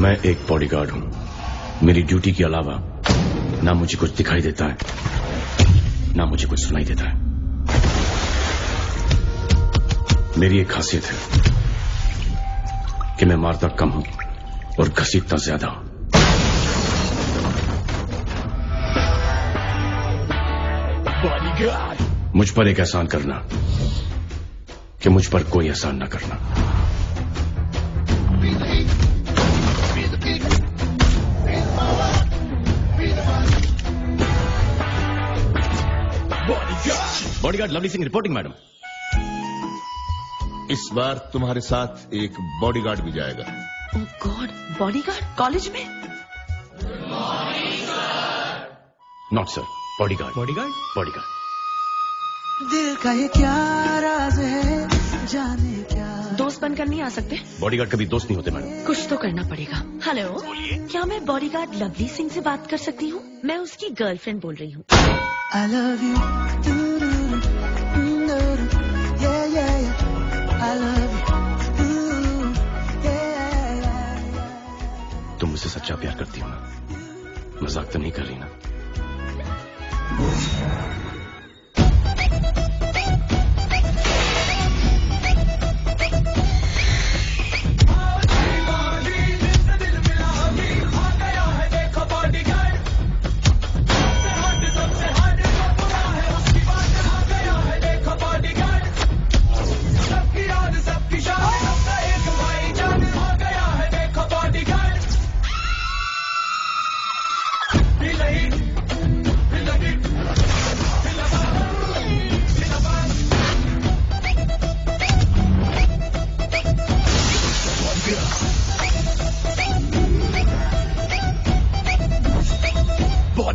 मैं एक बॉडीगार्ड हूँ। मेरी ड्यूटी के अलावा ना मुझे कुछ दिखाई देता है, ना मुझे कुछ सुनाई देता है। मेरी एक खासियत है कि मैं मारता कम हूँ और घसीटता ज़्यादा हूँ। मुझ पर एक एहसान करना कि मुझ पर कोई एहसान ना करना। Bodyguard Lovely Singh reporting madam इस बार तुम्हारे साथ एक बॉडीगार्ड भी जाएगा। गॉड बॉडीगार्ड कॉलेज में? Not sir bodyguard bodyguard bodyguard दिल का ये क्या राज है? जाने क्या? दोस्त बनकर नहीं आ सकते? बॉडीगार्ड कभी दोस्त नहीं होते मैडम कुछ तो करना पड़ेगा। हेलो क्या मैं बॉडीगार्ड लवली सिंह से बात कर सकती हूँ? मैं उसकी गर्लफ्रेंड बोल रही हूँ। तुम मुझसे सच्चा प्यार करती हो ना? मज़ाक तो नहीं कर रही ना?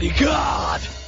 bloody god!